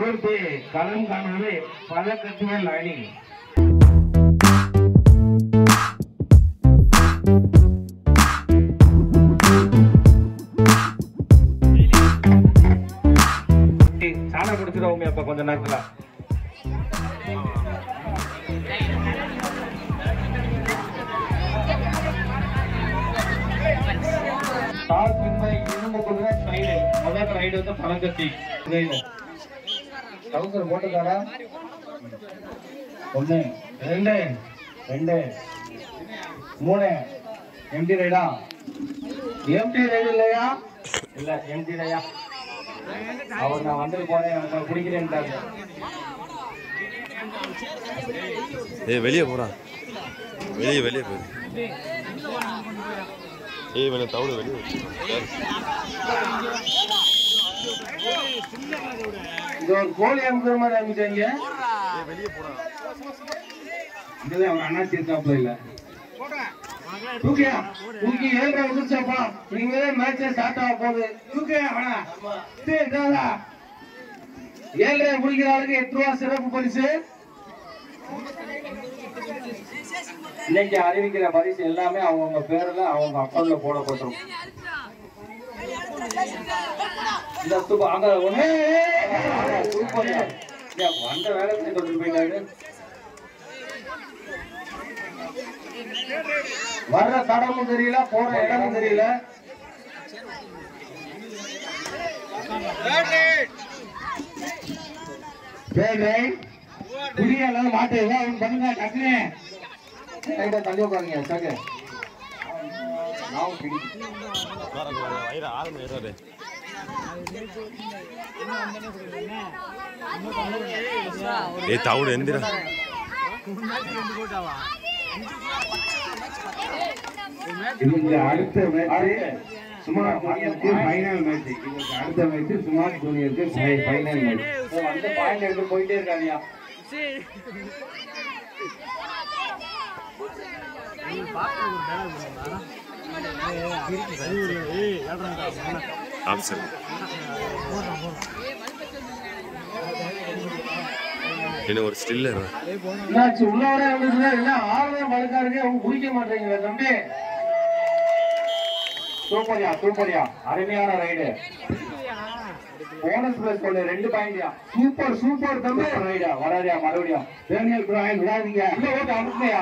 இருந்ததை எதிர்த்து களம் காணுவது பதக்கட்டுகள் அணி குடிச்சிருவோமே அப்ப கொஞ்ச நேரத்துல? டாஸ் இரும்பு ரைடு முதல் ரைடு வந்து பழங்கத்தி கவுசர் போட்டுக்காரா ஒண்ணு ரெண்டு ரெண்டு மூணு. எம்டி ரைடா? எம்டி ரைடு இல்லையா? இல்ல எம்டி ரையா அவர் நான் வந்துட்டு போறேன் எனக்கு பிடிக்கிறேன்ட்டாரு ஏய் வெளியே போறான் வெளியே வெளியே போய் ஏய் வெளியே தவிடு வெளியே இது ஒரு கோழி அமுக்கிற மாதிரி அமுச்சாங்க இதுதான் அவன் அண்ணா இல்ல. தூக்கியா? தூக்கி ஏழரை வந்துருச்சாப்பா ஸ்டார்ட் ஆக போகுது. தூக்கியா அவனா ஏழரை முடிக்கிற ஆளுக்கு எட்டு ரூபா சிறப்பு பரிசு. இன்னைக்கு அறிவிக்கிற பரிசு எல்லாமே அவங்கவுங்க பேர்ல அவங்க அக்கௌண்ட்ல போடப்பட்டிருக்கும். இந்த தூக்கு அங்க ஒண்ணே வந்த வேலை கொண்டு போயிட்டாரு வர்ற தடமும் தெரியல போற இடமும் தெரியல புரியல மாட்டேன் பண்ணுங்க டக்குனு தள்ளி உட்காருங்க சக்கு வயிறு ஆரம்பம் ஏறாது ஏய் தவிடு எந்திரா. அடுத்த மேட்ச் சுமார் ஜூனியருக்கு ஃபைனல் மேட்ச் இதுக்கு அடுத்த மேட்ச் சுமார் ஜூனியருக்கு ஃபைனல் மேட்ச் வந்து பாயிண்ட் எடுத்து போயிட்டே இருக்காங்கயா ஆப்சன் என்ன ஒரு ஸ்டில்லர் என்னாச்சு உள்ளவரே வந்துச்சுன்னா என்ன ஆறுதான் அவங்க குடிக்க மாட்டேங்கிற தம்பி சூப்பர்யா சூப்பர்யா அருமையான ரைடு போனஸ் பிளஸ் கொண்டு ரெண்டு பாயிண்ட்யா சூப்பர் சூப்பர் தம்பி ரைடா வராதியா மறுபடியும் டேனியல் பிராயன் விடாதீங்க இல்ல ஓட்டு அமுக்கையா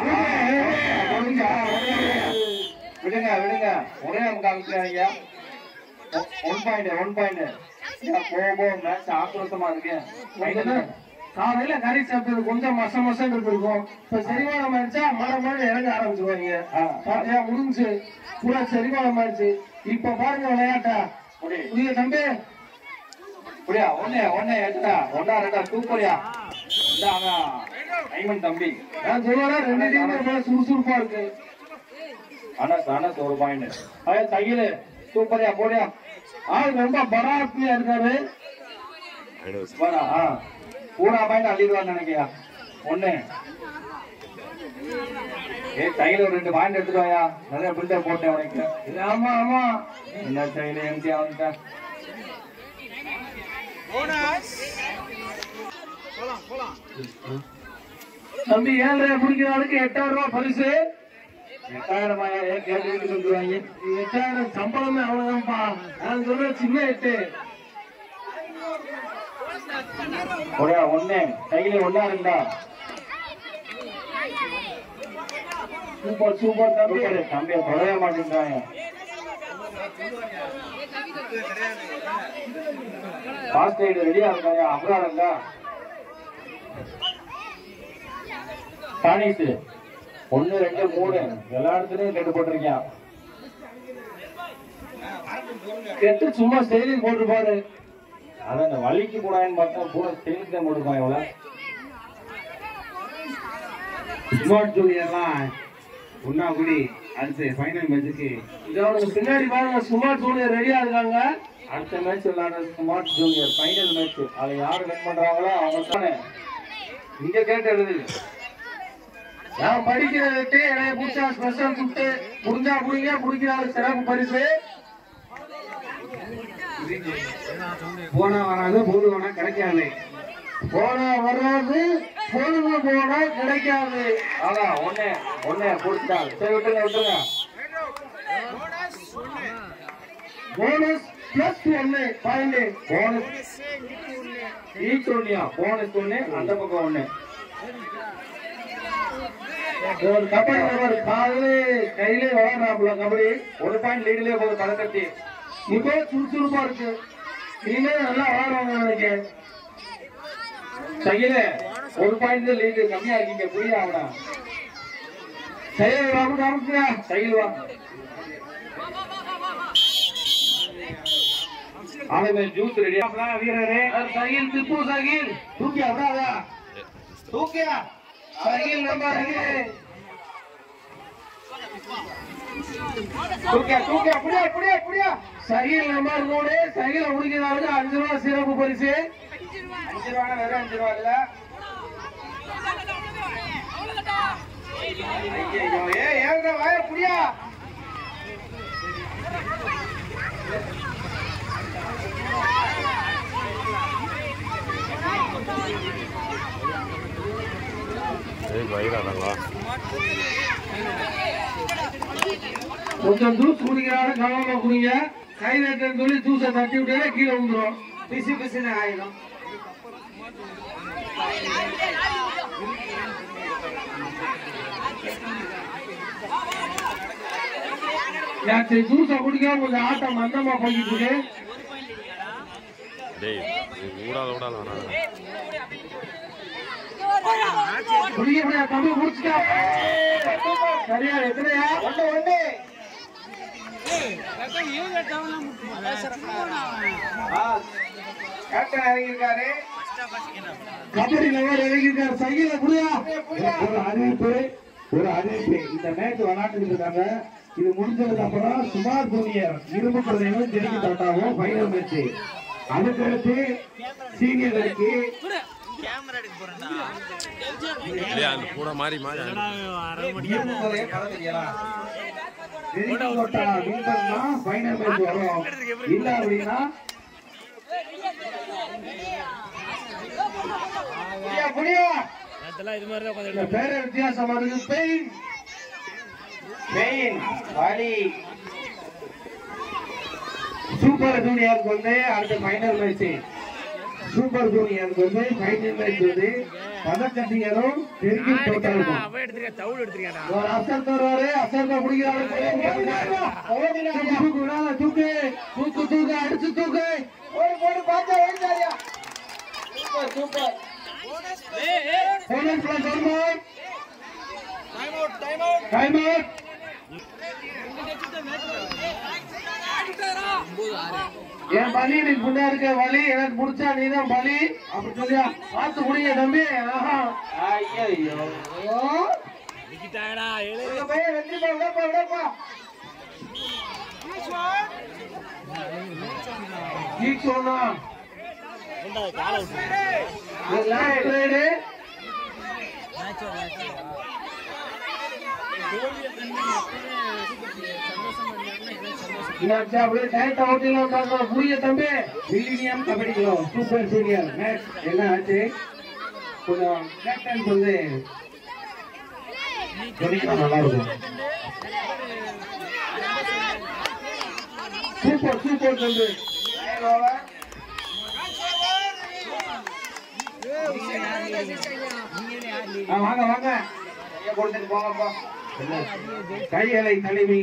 விடுங்க விடுங்க. ஒரே அமுக்காதீங்க ஒன் பாயிண்ட் ஒன் பாயிண்ட் போகும் மேட்ச் ஆக்ரோஷமா இருக்கு. காலையில கறி சாப்பிட்டது கொஞ்சம் மச மசம் இருந்திருக்கும். இப்ப செரிமானம் ஆயிடுச்சா மழை மழை இறங்க ஆரம்பிச்சிருவாங்க. முடிஞ்சு பூரா செரிமானம் ஆயிடுச்சு. இப்ப பாருங்க விளையாட்டா. புரிய. தம்பி. புரியா. ஒண்ணே ஒண்ணே எட்டா ஒன்னா ரெண்டா இந்தாங்க ஐமன் தம்பி. நான் சொல்லுவேன் ரெண்டு டீம் சுறுசுறுப்பா இருக்கு. அனஸ் அனஸ் ஒரு பாயிண்ட் அதே தையல் சூப்பரியா போடியா. ஆள் ரொம்ப பராத்மியா இருக்காரு. பூரா பாயிண்ட் அள்ளிடுவான்னு நினைக்கியா ஒண்ணு. ஏ தையில ஒரு ரெண்டு பாயிண்ட் எடுத்துட்டு வாயா. நிறைய பில்டர் போட்டேன் உனக்கு. இல்ல, ஆமா ஆமா. என்ன தையில எம்டியா வந்துட்டேன் தம்பி ஏழரை பிடிக்கிற ஆளுக்கு எட்டாயிரம் ரூபாய் பரிசு. எட்டாயிரம் கேட்டு சொல்லுவாங்க. எட்டாயிரம் சம்பளமே அவ்வளவுதான்ப்பா. நான் சொல்ற சின்ன எட்டு. ஒரே ஒண்ணு. கையில ஒண்ணா இருந்தா. சூப்பர் சூப்பர் தம்பி. தம்பியை தொடர மாட்டேங்கிறாங்க பாஸ்ட் ரைடு ரெடியா இருக்காங்க அப்புறம் இருந்தா? தானிஸ் ஒன்னு ரெண்டு மூணு. எல்லா இடத்துலயும் கெட்டு போட்டிருக்கியா? கெட்டு சும்மா ஸ்டைலிங் போட்டுருப்பாரு பாரு. இந்த வலிக்கு கூடாதுன்னு பார்த்தா பூரா ஸ்டைலுக்கு தான் போட்டுருப்பான் எவ்வளவு ஸ்மார்ட் ஜூனியர்லாம் உண்ணாகுடி அடுத்து ஃபைனல் மேட்சுக்கு இதோட பின்னாடி பாருங்க ஸ்மார்ட் ஜூனியர் ரெடியா இருக்காங்க. அடுத்த மேட்ச் விளையாடுற ஸ்மார்ட் ஜூனியர் ஃபைனல் மேட்ச் அதை யாரு வின் பண்றாங்களோ அவங்க தானே இங்க கேட்டு எழுது. நான் படிக்கிறதுக்கு எனக்கு புடிச்சா ஸ்பெஷல் சுட்டு முடிஞ்சா புடிங்க புடிக்கிறாரு சிறப்பு பரிசு. போனா வராது போன வேணா கிடைக்காது. போனா வராது பொழுது போனா கிடைக்காது. அதான் ஒண்ணு ஒண்ணு கொடுத்தா சரி விட்டுங்க விட்டுங்க போனஸ் பிளஸ் ஒன்னு பாயிண்ட் போனஸ் ஈச் ஒன்னியா போனஸ் ஒண்ணு அந்த பக்கம் ஒண்ணு. ஒரு கபடி நபர் காலையில கையிலே வளர்றாப்புல கபடி. ஒரு பாயிண்ட் லீட்லயே போகுது பதக்கத்தி. இப்போ சுறுசுறுப்பா இருக்கு. இனிமே நல்லா விளையாடுவாங்க நினைக்கிறேன் சையில ஒரு பாயிண்ட் லீடு கம்மியா இருக்கீங்க. புரியா அவனா சையில் வாங்க காமிச்சுங்க சையில் வா. ஆளுமே ஜூஸ் வீரரே. சகில் திப்பு சகில் தூக்கியா விடாதா? தூக்கியா? சகில் நம்பர் தூக்கியா தூக்கியா சகில் நம்பர் மூணு சகில முடிக்கிறவங்க அஞ்சு ரூபா சிறப்பு பரிசு. அஞ்சு ரூபா வெறும் அஞ்சு ரூபா இல்ல? ஏ ஏங்க வாய புரியா கொஞ்சம் ஜூஸ் குடிக்கிறாரு கவனமா குடிங்க. கை நட்டுன்னு சொல்லி ஜூஸை தட்டி விட்டே கீழே விழுந்துரும். பிசு பிசுன்னு ஆயிடும். சரி ஜூஸை குடிக்காம கொஞ்சம் ஆட்டம் மந்தமா போய்கிட்டு இருக்கு. டேய் இது ஊடாத ஊடாத வேணாம் தம்பி குடிச்சுட்டா சரியா எத்தனையா? ஒண்ணு ஒண்ணு. கபடி நகர் இறங்கியிருக்காரு. புரியா ஒரு அறிவிப்பு ஒரு அறிவிப்பு இந்த மேட்ச் விளையாட்டு இருக்காங்க இது முடிஞ்சதுக்கு அப்புறம் சுமார் ஜூனியர் இரும்பு குழந்தைகளும் ஜெயிக்க தட்டாவும் ஃபைனல் மேட்ச் அதுக்கடுத்து சீனியர்களுக்கு இல்லையா அந்த கூட மாறி மாறி இல்ல அப்படின்னா புரியா புரியா? இந்த பேர வித்தியாசமா இருக்கு பெயின். பெயின் வலி. சூப்பர் ஜூனியருக்கு வந்து அடுத்த ஃபைனல் மேட்ச் சூப்பர் ஜூனியருக்கு வந்து ஃபைனல் மேட்ச் வந்து பதக்கட்டியரும் தெற்கு தோட்டாருக்கும் ஒரு அசர் தருவாரு அசர் தான் பிடிக்கிறாரு தூக்கு தூக்கு தூக்கு அடிச்சு தூக்கு. போடு போடு பாத்தா ஓடிட்டாரியா super super. Bonus plus one more time out என் பலி நீ புண்ணா இருக்க வலி எனக்கு முடிச்சா நீ தான் பலி. அப்படி சொல்லியா பார்த்து குடிங்க தம்பி. ஆஹா. ஐயோ வெற்றி விடப்பா அப்படியே டைட் அவுட்டிலாம் பார்க்கலாம் புரிய தம்பி. Millennium kabaddi club super senior match என்ன ஆச்சு? கொஞ்சம் வந்து நல்லா இருக்கும். சூப்பர் சூப்பர் தம்பி. வாங்க வாங்க. கையலை தலைமை